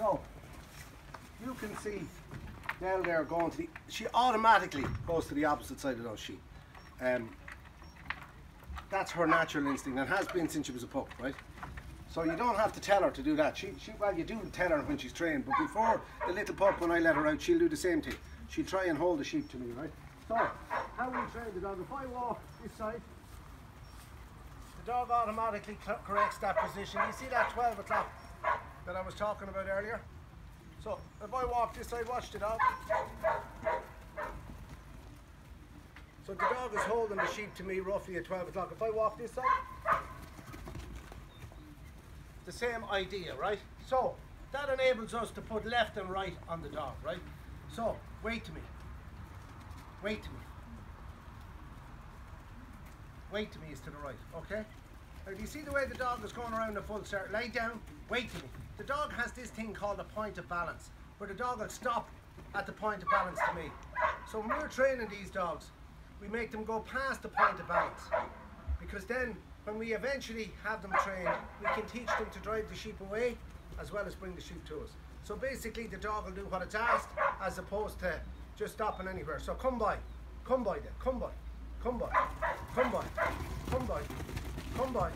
So, you can see Nell there going to the, she automatically goes to the opposite side of those sheep. Um, that's her natural instinct and has been since she was a pup, right? So you don't have to tell her to do that. She, she, well, you do tell her when she's trained, but before the little pup, when I let her out, she'll do the same thing. She'll try and hold the sheep to me, right? So, how we train the dog, if I walk this side, the dog automatically corrects that position. You see that 12 o'clock that I was talking about earlier? So, if I walk this side, watch the dog. So the dog is holding the sheep to me roughly at 12 o'clock. If I walk this side, the same idea, right? So that enables us to put left and right on the dog, right? So away to me. Away to me. Away to me is to the right, okay? Now, do you see the way the dog is going around the full circle? Lay down, away to me. The dog has this thing called a point of balance, where the dog will stop at the point of balance to me. So when we're training these dogs, we make them go past the point of balance. Because then, when we eventually have them trained, we can teach them to drive the sheep away as well as bring the sheep to us. So basically, the dog will do what it's asked as opposed to just stopping anywhere. So come by, come by then, come by, come by, come by, come by, come by,